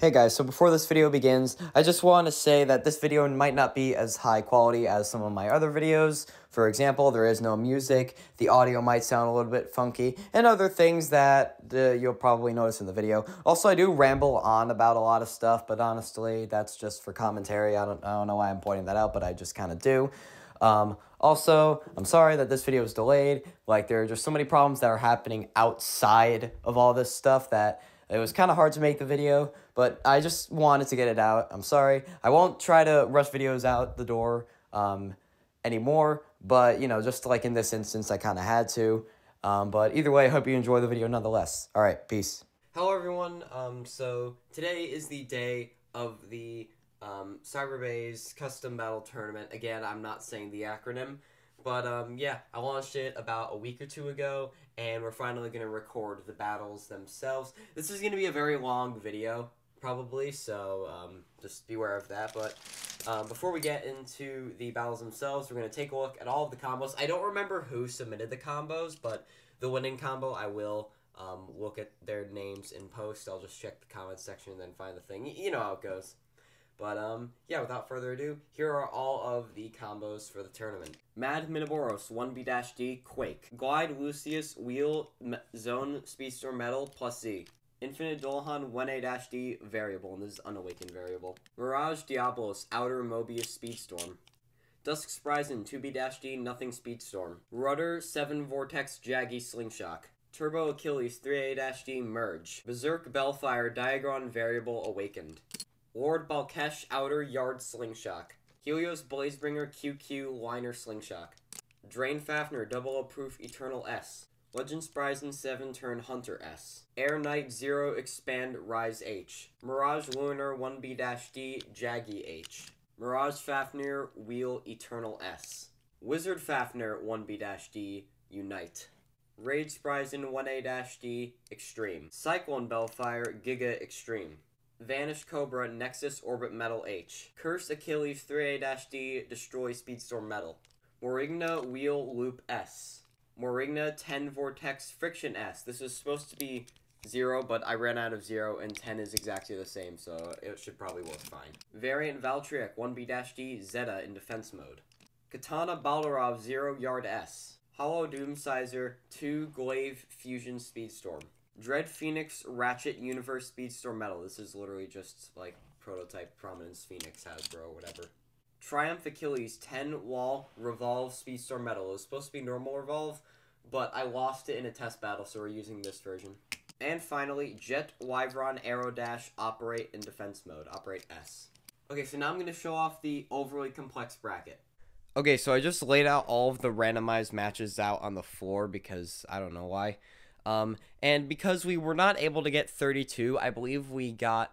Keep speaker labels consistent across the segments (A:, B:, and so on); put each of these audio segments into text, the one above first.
A: Hey guys, so before this video begins, I just want to say that this video might not be as high quality as some of my other videos. For example, there is no music, the audio might sound a little bit funky, and other things that uh, you'll probably notice in the video. Also, I do ramble on about a lot of stuff, but honestly, that's just for commentary. I don't, I don't know why I'm pointing that out, but I just kind of do. Um, also, I'm sorry that this video is delayed. Like, there are just so many problems that are happening outside of all this stuff that it was kind of hard to make the video, but I just wanted to get it out. I'm sorry. I won't try to rush videos out the door um, anymore, but, you know, just like in this instance, I kind of had to. Um, but either way, I hope you enjoy the video nonetheless. All right, peace. Hello, everyone. Um, so today is the day of the um, CyberBeyz Custom Battle Tournament. Again, I'm not saying the acronym. But um, yeah, I launched it about a week or two ago, and we're finally going to record the battles themselves. This is going to be a very long video, probably, so um, just beware of that. But um, before we get into the battles themselves, we're going to take a look at all of the combos. I don't remember who submitted the combos, but the winning combo, I will um, look at their names in post. I'll just check the comments section and then find the thing. You know how it goes. But um, yeah, without further ado, here are all of the combos for the tournament. Mad Minoboros 1B-D Quake. Glide Lucius Wheel Zone Speedster Metal plus Z. Infinite Dolhan 1A-D variable, and this is unawakened variable. Mirage Diablos Outer Mobius Speedstorm. Dusk Spryzen 2B-D Nothing Speedstorm. Rudder 7 Vortex Jaggy Slingshot. Turbo Achilles 3A-D Merge. Berserk Bellfire Diagron Variable Awakened. Lord Balkesh Outer Yard Slingshot. Helios Blazebringer QQ Liner Slingshot. Drain Fafnir Double O Proof Eternal S. Legend Spryzen 7 Turn Hunter S. Air Knight 0 Expand Rise H. Mirage Lunar 1B D Jaggy H. Mirage Fafnir Wheel Eternal S. Wizard Fafnir 1B D Unite. Rage Spryzen 1A D Extreme. Cyclone Bellfire Giga Extreme. Vanish Cobra, Nexus Orbit Metal H. Curse Achilles 3A-D, Destroy Speedstorm Metal. Morrigna Wheel Loop S. Morrigna 10 Vortex Friction S. This is supposed to be 0, but I ran out of 0, and 10 is exactly the same, so it should probably work fine. Variant Valtryek 1B-D, Zeta in defense mode. Katana Balarov 0 Yard S. Hollow Doomscizor 2 Glaive Fusion Speedstorm. Dread Phoenix Ratchet Universe Speedster Metal. This is literally just like prototype Prominence Phoenix Hasbro, whatever. Triumph Achilles 10 Wall Revolve Speedster Metal. It was supposed to be normal Revolve, but I lost it in a test battle, so we're using this version. And finally, Jet Wyvern Aero Dash Operate in Defense Mode. Operate S. Okay, so now I'm going to show off the overly complex bracket. Okay, so I just laid out all of the randomized matches out on the floor because I don't know why. Um, and because we were not able to get 32, I believe we got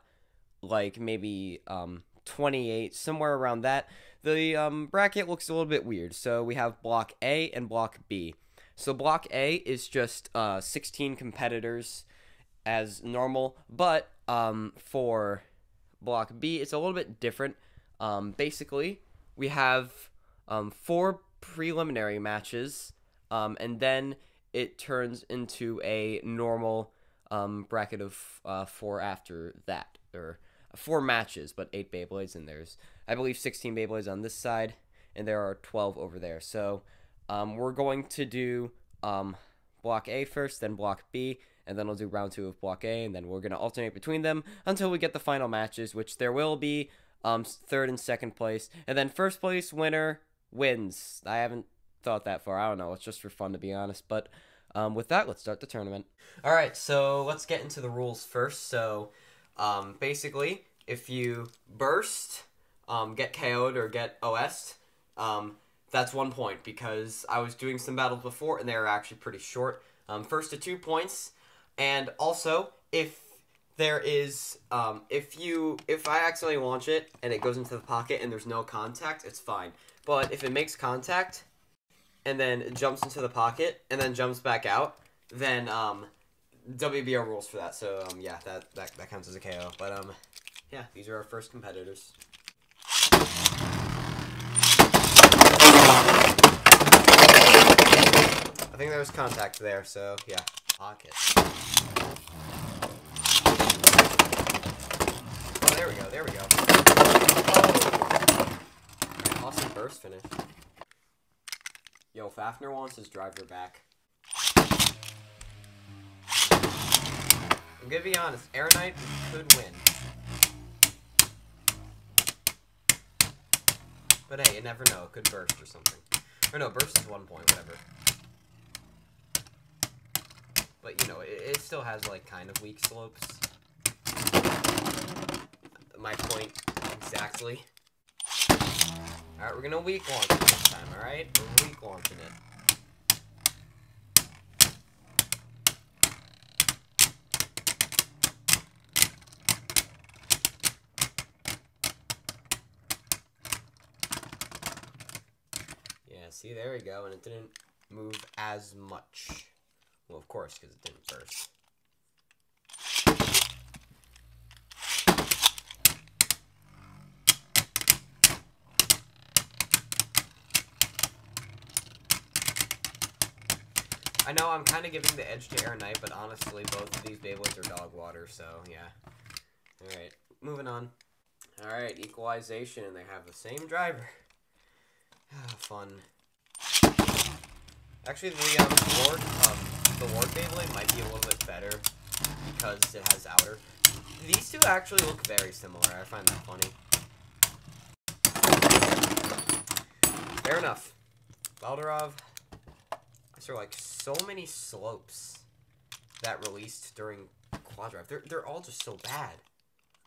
A: like maybe um, 28, somewhere around that. The um, bracket looks a little bit weird. So we have block A and block B. So block A is just uh, 16 competitors as normal, but um, for block B, it's a little bit different. Um, basically, we have um, four preliminary matches, um, and then it turns into a normal um, bracket of uh, four after that, or four matches, but eight Beyblades, and there's I believe 16 Beyblades on this side, and there are 12 over there. So um, we're going to do um, block A first, then block B, and then we'll do round two of block A, and then we're going to alternate between them until we get the final matches, which there will be um, third and second place, and then first place winner wins. I haven't thought that far. I don't know. It's just for fun, to be honest. But um, with that, let's start the tournament. All right, so let's get into the rules first. So um, basically, if you burst, um, get KO'd, or get OS'd, um, that's one point because I was doing some battles before and they were actually pretty short. Um, first to two points, and also if there is um, if you if I accidentally launch it and it goes into the pocket and there's no contact, it's fine. But if it makes contact, and then jumps into the pocket and then jumps back out, then um, WBO rules for that. So um, yeah, that, that that counts as a KO. But um, yeah, these are our first competitors. I think there was contact there, so yeah, pocket. Oh, there we go, there we go. Oh. Awesome burst finish. Yo, Fafnir wants his driver back. I'm gonna be honest, Air Knight could win. But hey, you never know. It could burst or something. Or no, burst is one point, whatever. But you know, it, it still has like kind of weak slopes. My point exactly. Alright, we're gonna weak launch alright? We're weak launching it. Yeah, see, there we go, and it didn't move as much. Well, of course, because it didn't burst. I know I'm kind of giving the edge to Air Knight, but honestly, both of these Beyblades are dog water, so yeah. Alright, moving on. Alright, equalization, and they have the same driver. Fun. Actually, the um, Ward, um, the Ward Beyblade might be a little bit better because it has outer. These two actually look very similar. I find that funny. Fair enough. Baldarov. These are like so many slopes that released during Quad Drive. They're, they're all just so bad.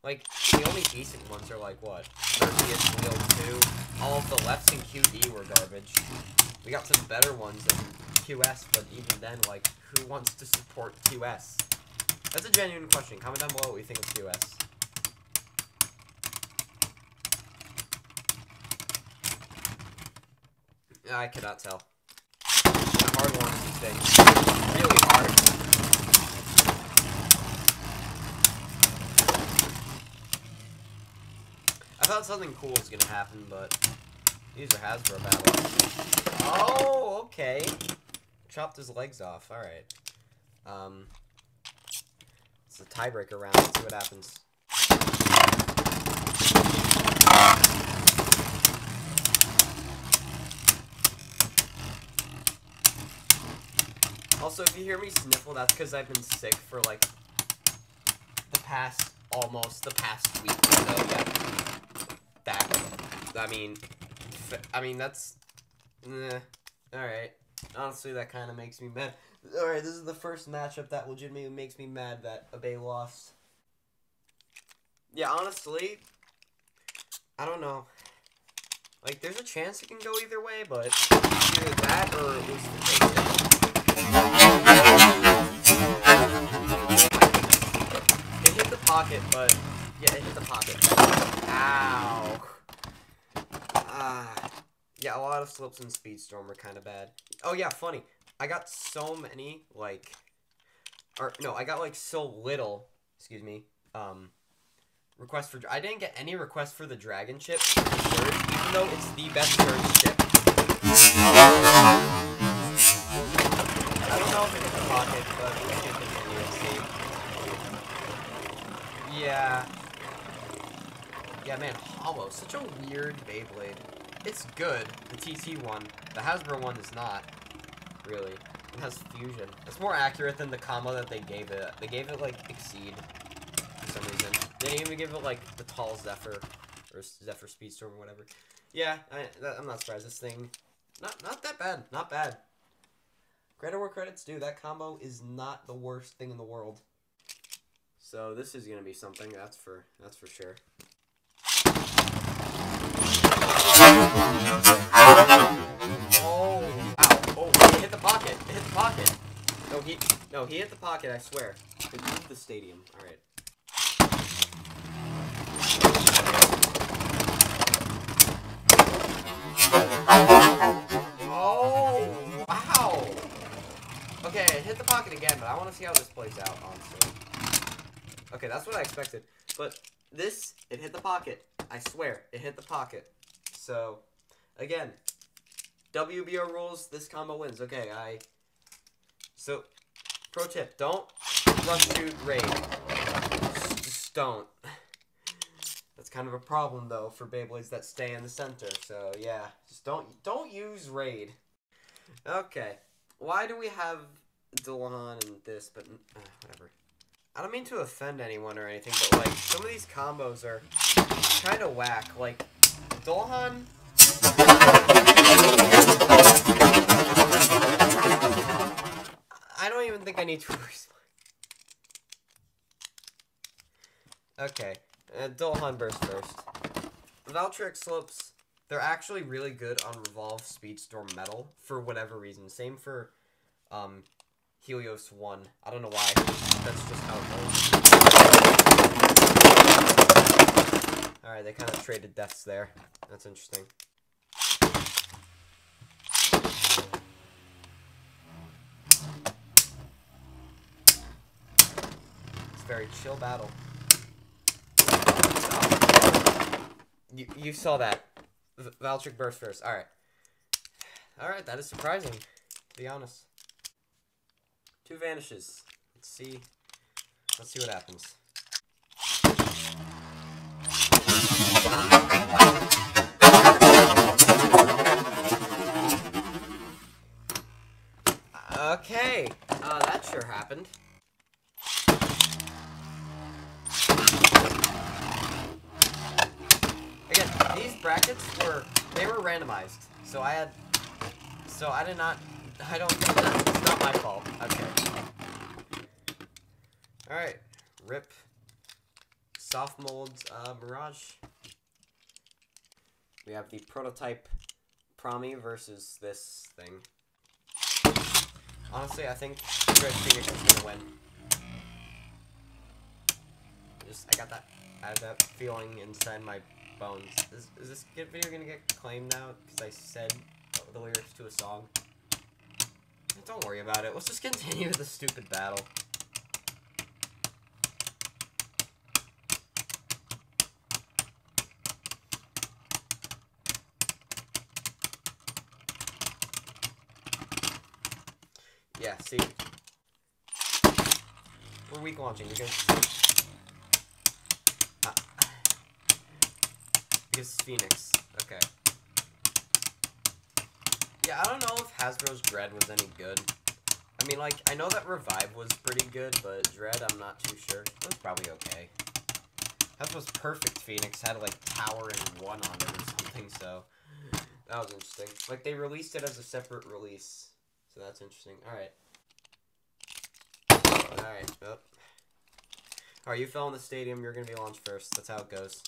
A: Like, the only decent ones are like, what? 30th Wheel 2. All of the lefts in QD were garbage. We got some better ones in QS, but even then, like, who wants to support QS? That's a genuine question. Comment down below what you think of QS. I cannot tell. Hard ones these things. Really hard. I thought something cool was gonna happen, but these are Hasbro battles. Oh, okay. Chopped his legs off. All right. Um, it's a tiebreaker round. Let's see what happens. Also, if you hear me sniffle, that's because I've been sick for like the past almost the past week. So yeah, that. I mean, I mean that's. Eh, all right. Honestly, that kind of makes me mad. All right, this is the first matchup that legitimately makes me mad that Abe lost. Yeah, honestly, I don't know. Like, there's a chance it can go either way, but either that or lose the It hit the pocket, but yeah, it hit the pocket. Ow. Ah. Yeah, a lot of slips in Speedstorm were kind of bad. Oh yeah, funny. I got so many like, or no, I got like so little. Excuse me. Um, requests for. I didn't get any requests for the dragon surge, even though it's the best surge chip. The pocket, but we continue see. Yeah. Yeah, man, Hollow, such a weird Beyblade. It's good, the TT one. The Hasbro one is not, really. It has fusion. It's more accurate than the combo that they gave it. They gave it, like, Exceed, for some reason. They didn't even give it, like, the Tall Zephyr, or Zephyr Speedstorm or whatever. Yeah, I, I'm not surprised. This thing, not, not that bad. Not bad. Credit where credit's due. That combo is not the worst thing in the world. So this is gonna be something. That's for that's for sure. Oh, ow. Oh, it hit the pocket. It hit the pocket. No, he no, he hit the pocket, I swear. It moved the stadium. Alright. Oh it hit the pocket again, but I want to see how this plays out, honestly. Okay, that's what I expected. But this, it hit the pocket. I swear, it hit the pocket. So, again, WBO rules, this combo wins. Okay, I... So, pro tip, don't rush shoot raid. Just, just don't. That's kind of a problem though for Beyblades that stay in the center. So yeah, just don't don't use Raid. Okay, why do we have Dillon and this, but uh, whatever. I don't mean to offend anyone or anything, but like some of these combos are kind of whack. Like Dolhan. I don't even think I need to. Okay, uh, Dolhan burst first. Valtryek slopes. They're actually really good on Revolve Speedstorm Metal for whatever reason. Same for um, Helios 1. I don't know why. That's just how it goes. Alright, they kind of traded deaths there. That's interesting. It's a very chill battle. You, you saw that. V Valtryek burst first. Alright. Alright, that is surprising, to be honest. Two vanishes. Let's see. Let's see what happens. Okay, uh, that sure happened. Again, these brackets were, they were randomized. So I had, so I did not, I don't, not my fault. Okay. Alright, rip. Soft molds, uh, Mirage. We have the prototype Promi versus this thing. Honestly, I think Red Phoenix is gonna win. Just, I got that, I have that feeling inside my bones. Is, is this video gonna get claimed now? Because I said the lyrics to a song. Don't worry about it. Let's just continue the stupid battle. Yeah, see? We're weak launching because... Uh, because Phoenix. Okay. Yeah, I don't know if Hasbro's Dread was any good. I mean, like, I know that Revive was pretty good, but Dread, I'm not too sure. It was probably okay. Hasbro's Perfect Phoenix had, like, Power and 1 on it or something, so... That was interesting. Like, they released it as a separate release. So that's interesting. Alright. Alright, yep. Alright, you fell in the stadium, you're gonna be launched first. That's how it goes.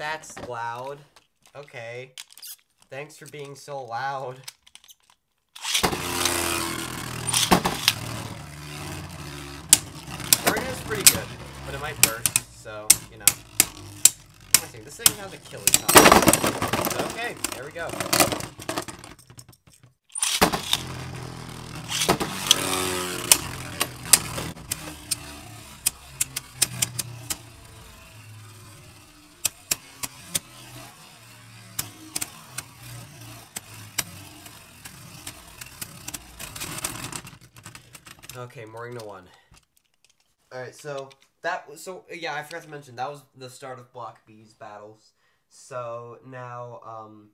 A: That's loud. Okay. Thanks for being so loud. Oregon is pretty good, but it might burst, so, you know. I think this thing has a killer shot. Okay, there we go. Okay, mooring to one. Alright, so that was so yeah, I forgot to mention that was the start of Block B's battles. So now um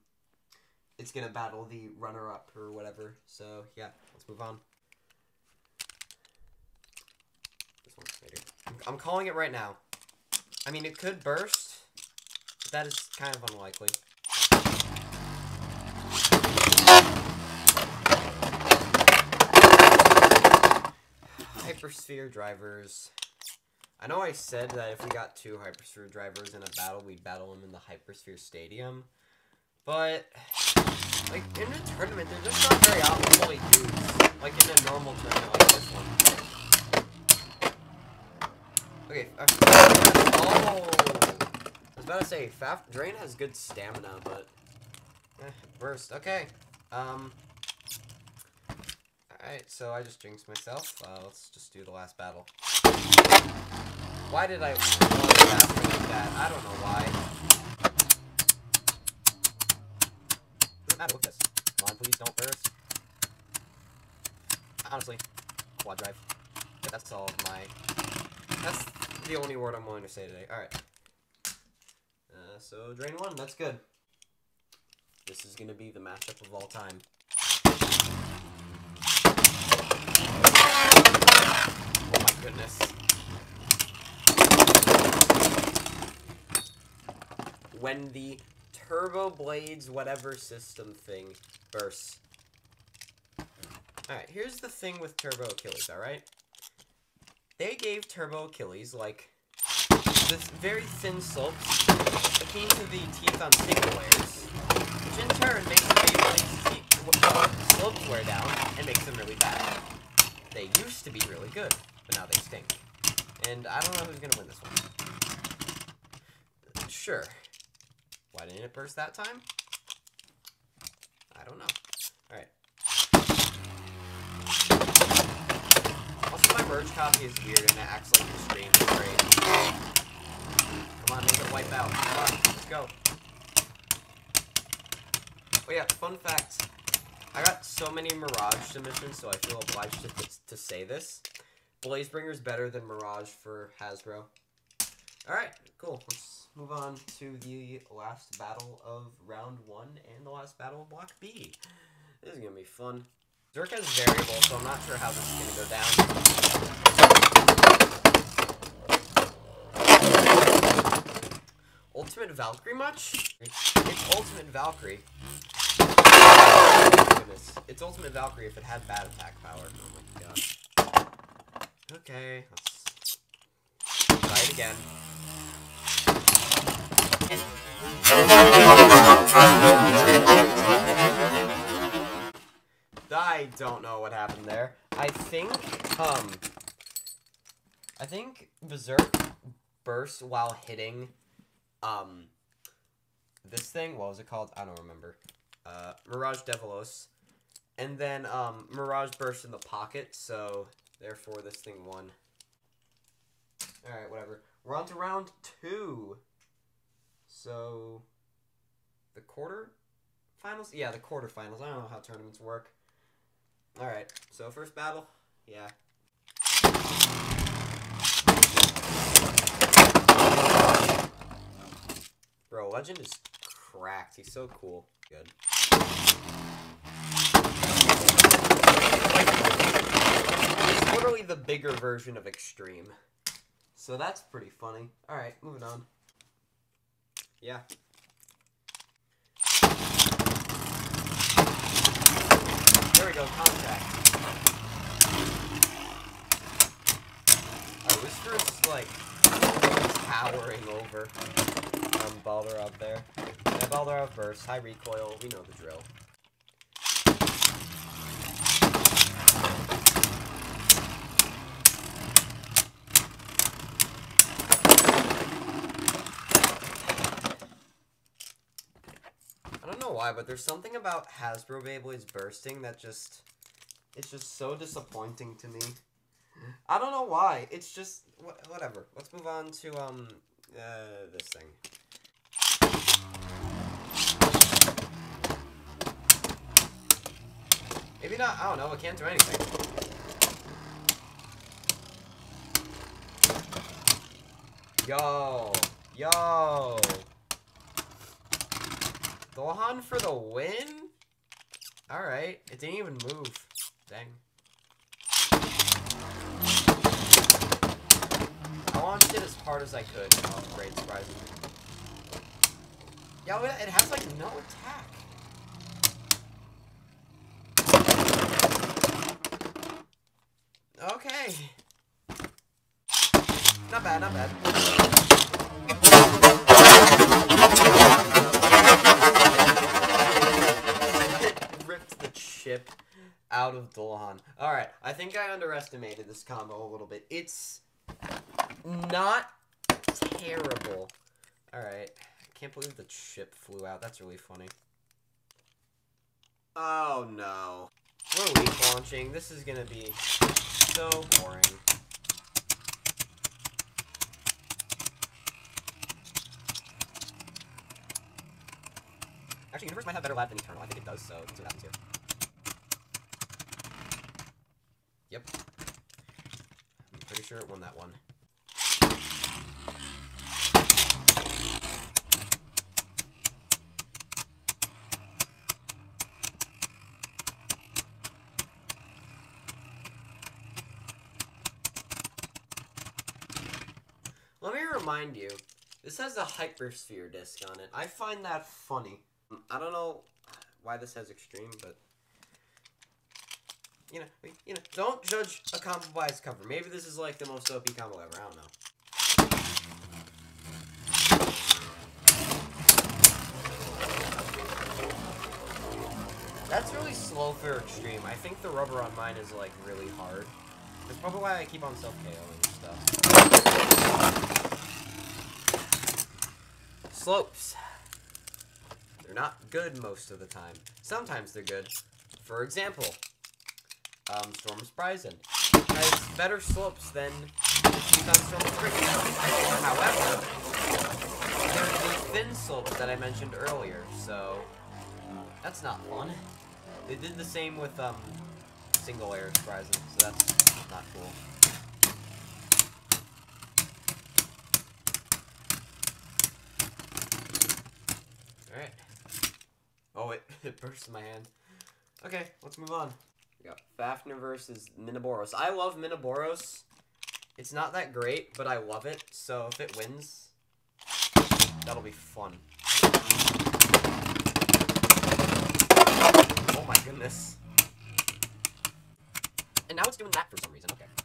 A: it's gonna battle the runner up or whatever. So yeah, let's move on. This one's later. I'm, I'm calling it right now. I mean it could burst, but that is kind of unlikely. Hypersphere drivers. I know I said that if we got two Hypersphere drivers in a battle, we'd battle them in the Hypersphere Stadium. But, like, in a tournament, they're just not very optimally used. Like, in a normal tournament like this one. Okay, uh, oh! I was about to say, Faf Drain has good stamina, but... Eh, burst. Okay. Um... Alright, so I just jinxed myself. Uh, let's just do the last battle. Why did I want to like that? I don't know why. Doesn't matter with this. Come on, please don't burst. Honestly, quad drive. That's all of my. That's the only word I'm willing to say today. All right. Uh, so drain one. That's good. This is gonna be the matchup of all time. Oh my goodness. When the Turbo Blades whatever system thing bursts. Alright, here's the thing with Turbo Achilles, alright? They gave Turbo Achilles, like, this very thin slopes akin to the teeth on single layers, which in turn makes the Beyblade's teeth, slopes wear down and makes them really bad. They used to be really good, but now they stink. And I don't know who's gonna win this one. Sure. Why didn't it burst that time? I don't know. Alright. Also, my merge copy is weird and it acts like the stream is great. Come on, make it wipe out. Come on, let's go. Oh yeah, fun fact. I got so many Mirage submissions, so I feel obliged to, to say this. Blazebringer is better than Mirage for Hasbro. Alright, cool. Let's move on to the last battle of round one and the last battle of block B. This is going to be fun. Zerk has variable, so I'm not sure how this is going to go down. Ultimate Valkyrie much? It's, Ultimate Valkyrie. Goodness. It's Ultimate Valkyrie if it had bad attack power. Oh my. Okay, let's try it again. I don't know what happened there. I think, um, I think Berserk burst while hitting, um, this thing. What was it called? I don't remember. Uh, Mirage Devilos. And then, um, Mirage burst in the pocket, so, therefore, this thing won. Alright, whatever. We're on to round two. So, the quarter finals? Yeah, the quarterfinals. I don't know how tournaments work. Alright, so first battle. Yeah. Bro, Legend is cracked. He's so cool. Good. Literally the bigger version of Extreme. So that's pretty funny. Alright, moving on. Yeah. There we go, contact. Oh, Whisper's like towering over um, Baldur up there. Yeah, Baldur out first. High recoil, we know the drill. Why, but there's something about Hasbro Beyblades bursting that just it's just so disappointing to me. I don't know why. It's just wh whatever. Let's move on to um uh, this thing. Maybe not. I don't know. I can't do anything. Yo, yo. Gohan for the win? Alright. It didn't even move. Dang. I launched it as hard as I could. Oh, great surprise. Yeah, it has like no attack. Okay. Not bad, not bad. Out of Dolhan. Alright, I think I underestimated this combo a little bit. It's not terrible. Alright, I can't believe the chip flew out. That's really funny. Oh no. We're weak launching. This is gonna be so boring. Actually, Universe might have better lab than Eternal. I think it does, so let's see what happens here. Yep.
B: I'm pretty sure it won that one. Let me remind you, this has a hypersphere disc on it. I find that funny. I don't know why this has extreme, but you know, you know, don't judge a combo by its cover. Maybe this is like the most OP combo ever. I don't know. That's really slow for extreme. I think the rubber on mine is like really hard. That's probably why I keep on self KOing stuff. Slopes. They're not good most of the time. Sometimes they're good. For example, um, Storm's Bryson has better slopes than the Teeth on Cricket. However, there's the thin slopes that I mentioned earlier, so that's not fun. They did the same with um, single air Bryson, so that's not cool. Alright. Oh, it, it burst in my hand. Okay, let's move on. We Fafnir versus Minoboros. I love Minoboros. It's not that great, but I love it. So if it wins, that'll be fun. Oh my goodness. And now it's doing that for some reason. Okay.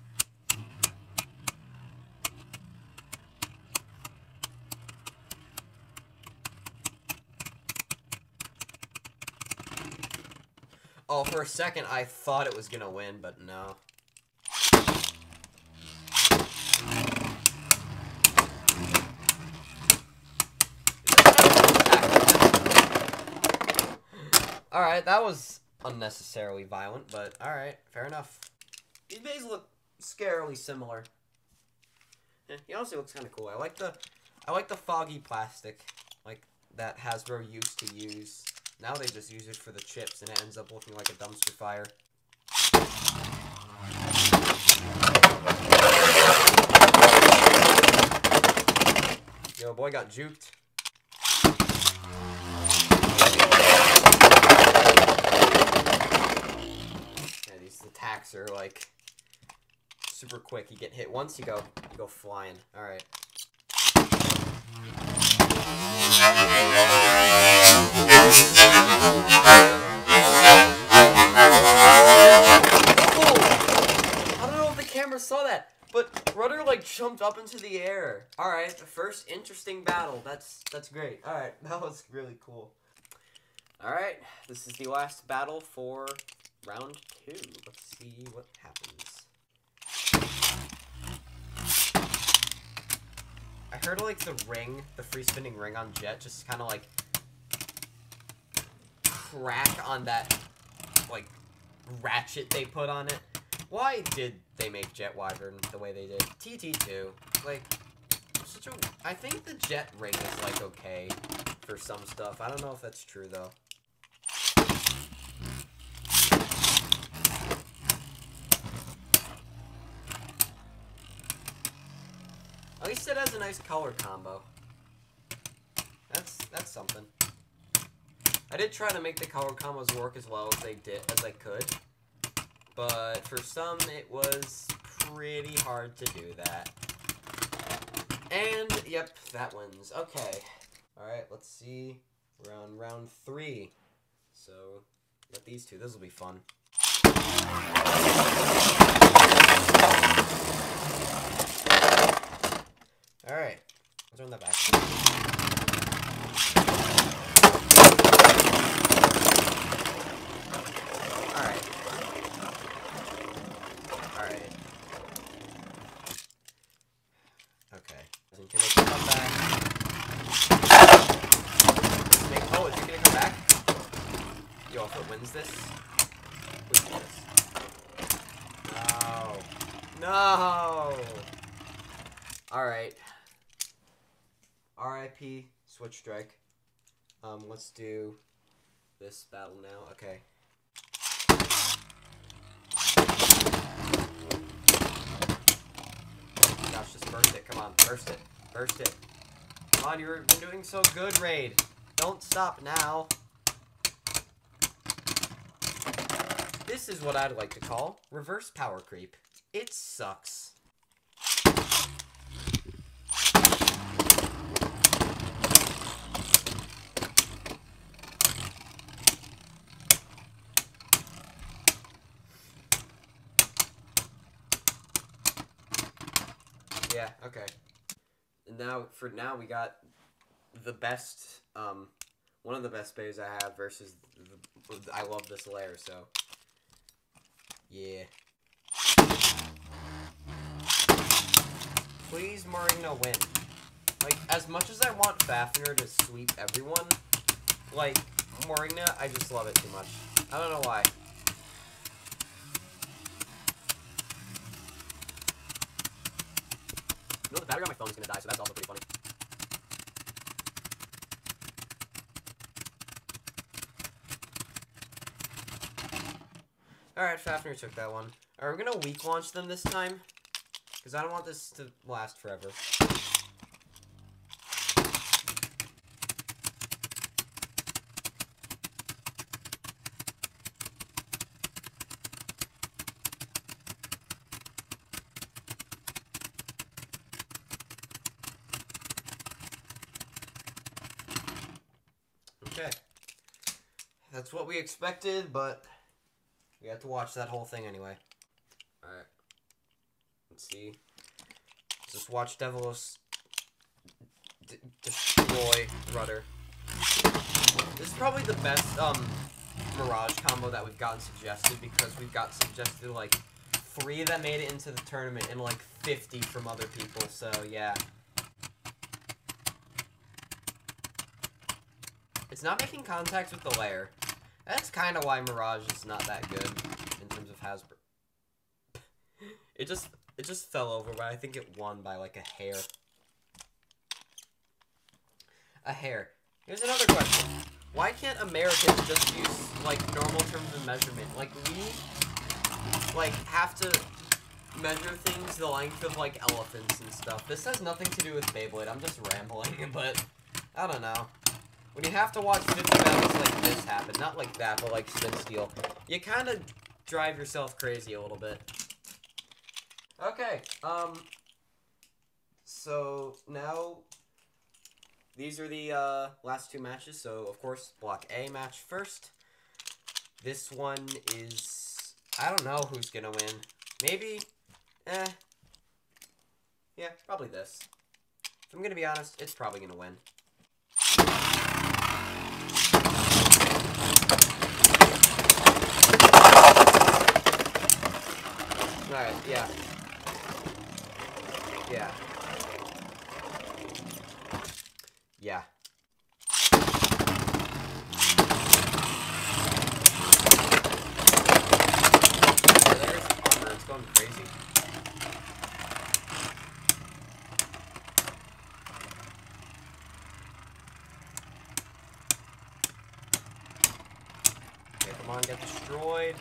B: Oh, for a second I thought it was gonna win, but no. Alright, that was unnecessarily violent, but alright, fair enough. These bays look scarily similar. Yeah, he honestly looks kind of cool. I like the, I like the foggy plastic, like that Hasbro used to use. Now they just use it for the chips, and it ends up looking like a dumpster fire. Yo, boy got juked. Yeah, these attacks are like super quick. You get hit once, you go, you go flying. All right. Oh! I don't know if the camera saw that, but Rudder like jumped up into the air. All right, the first interesting battle. That's that's great. All right, that was really cool. All right, this is the last battle for round two. Let's see what happens. I heard like the ring, the free spinning ring on Jet, just kind of like crack on that like ratchet they put on it. Why did they make Jet Wyvern the way they did? TT2, like such a. I think the Jet ring is like okay for some stuff. I don't know if that's true though. At least it has a nice color combo. That's that's something. I did try to make the color combos work as well as they did as I could, but for some it was pretty hard to do that. And yep, that wins. Okay. All right, let's see. We're on round three. So got these two. This will be fun. All right. Let's run that back. All right. All right. Okay. Can they come back? Make, oh, is he gonna come back? Yo, if it wins this, wins this. No. No. All right. R.I.P. Switch Strike. Um, let's do this battle now. Okay. Gosh, just burst it. Come on, burst it. Burst it. Come on, you've been doing so good, Raid. Don't stop now. This is what I'd like to call reverse power creep. It sucks. Yeah, okay. Now, for now, we got the best, um, one of the best bays I have versus the, I love this layer, so. Yeah. Please, Marina, win. Like, as much as I want Fafnir to sweep everyone, like, Marina, I just love it too much. I don't know why. You know, the battery on my phone is gonna die, so that's also pretty funny. Alright, Fafnir took that one. Are we gonna weak launch them this time? Because I don't want this to last forever. Okay. That's what we expected, but we have to watch that whole thing anyway. Alright. Let's see. Just watch Devilos d- destroy Rudder. This is probably the best um Mirage combo that we've gotten suggested because we've got suggested like three that made it into the tournament and like 50 from other people, so yeah. It's not making contact with the layer. That's kind of why Mirage is not that good in terms of Hasbro. It just it just fell over, but I think it won by like a hair. A hair. Here's another question. Why can't Americans just use like normal terms of measurement? Like we like have to measure things the length of like elephants and stuff. This has nothing to do with Beyblade. I'm just rambling, but I don't know. When you have to watch 50 battles like this happen, not like that, but like Spin Steel, you kind of drive yourself crazy a little bit. Okay, um, so now these are the uh, last two matches. So of course, Block A match first. This one is I don't know who's gonna win. Maybe, eh, yeah, probably this. If I'm gonna be honest, it's probably gonna win. Alright, yeah. Yeah. Yeah. Yeah, There's armor, it's going crazy. Okay, come on, get destroyed.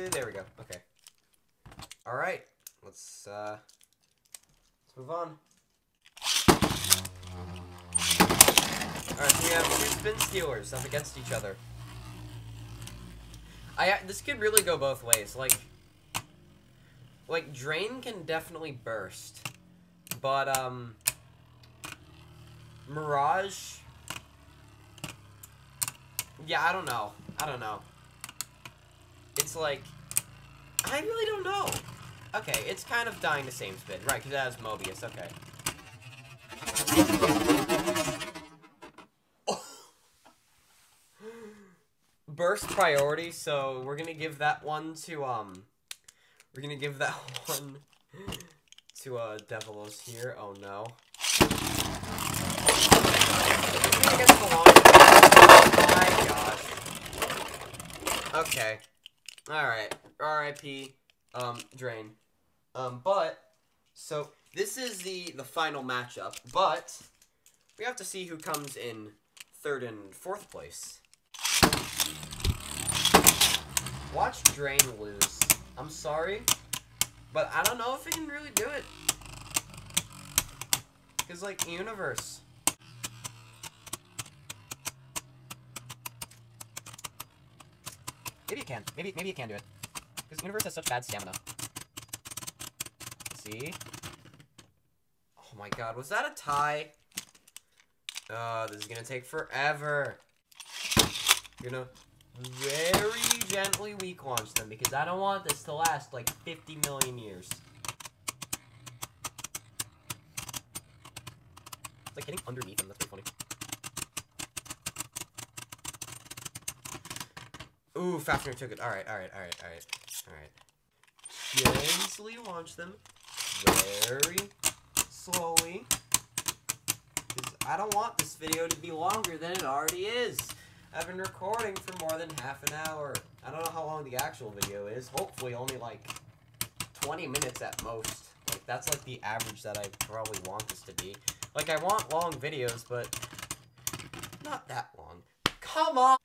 B: Uh, there we go. Okay. All right. Let's uh, let's move on. All right. So we have two up against each other. I this could really go both ways. Like, like drain can definitely burst, but um, mirage. Yeah, I don't know. I don't know. It's like, I really don't know. Okay, it's kind of dying the same spin. Right, because it has Mobius. Okay. Burst priority, so we're gonna give that one to, um, we're gonna give that one to, uh, Devilos here. Oh, no. My gosh. Okay. Alright. R.I.P. Um, Drain. Um, but, so, this is the, the final matchup, but, we have to see who comes in third and fourth place. Watch Drain lose. I'm sorry. But I don't know if he can really do it. Because, like, Universe.
A: Maybe it can. Maybe maybe it can do it. Because Universe has such bad stamina.
B: See? Oh my god, was that a tie? Oh, this is gonna take forever. You're gonna very gently weak launch them because I don't want this to last like 50 million years.
A: It's like hitting underneath them. That's pretty funny.
B: Ooh, Fafnir took it. Alright, alright, alright, alright. Alright. Gently launch them. Very slowly. I don't want this video to be longer than it already is. I've been recording for more than half an hour. I don't know how long the actual video is. Hopefully only like 20 minutes at most. Like that's like the average that I probably want this to be. Like I want long videos, but not that long. Come on!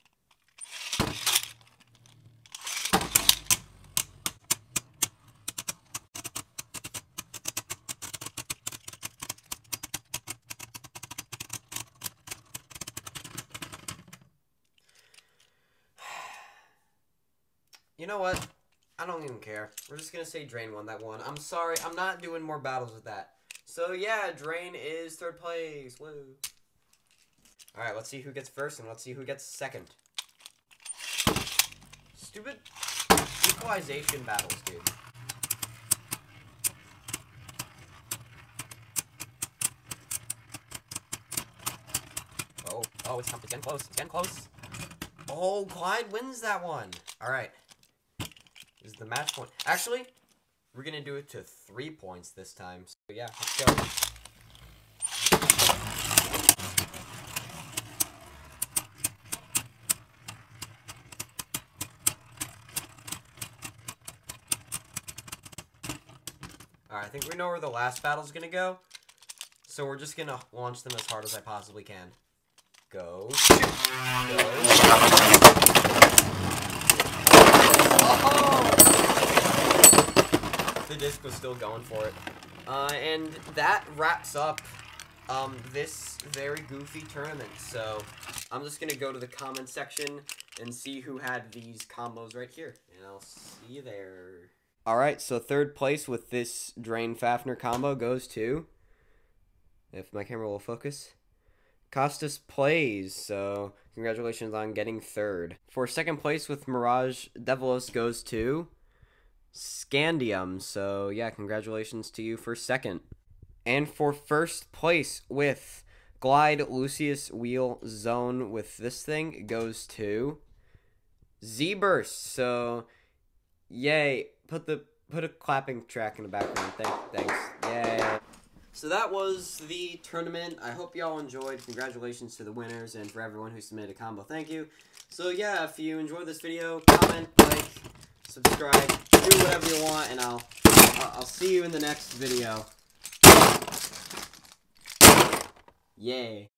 B: You know what? I don't even care. We're just gonna say Drain won that one. I'm sorry, I'm not doing more battles with that. So yeah, Drain is third place. Woo. Alright, let's see who gets first and let's see who gets second. Stupid equalization battles, dude.
A: Oh, oh, it's, it's getting close. It's getting close.
B: Oh, Glide wins that one. Alright. Is the match point. Actually, we're gonna do it to three points this time. So yeah, let's go. Alright, I think we know where the last battle's gonna go. So we're just gonna launch them as hard as I possibly can. Go. Shoot. Go. Oh! The disc was still going for it. Uh, and that wraps up um, this very goofy tournament. So I'm just going to go to the comment section and see who had these combos right here. And I'll see you there. Alright, so third place with this Drain Fafnir combo goes to, if my camera will focus, Costas Plays. So congratulations on getting third. For second place with Mirage Devolos goes to Scandium. So yeah, congratulations to you for second. And for first place with Glide Lucius Wheel Zone with this thing goes to Z-Burst. So yay. Put the put a clapping track in the background. Thank, thanks. Yay. So that was the tournament. I hope y'all enjoyed. Congratulations to the winners and for everyone who submitted a combo. Thank you. So yeah, if you enjoyed this video, comment, like, subscribe, do whatever you want, and I'll I'll see you in the next video. Yay.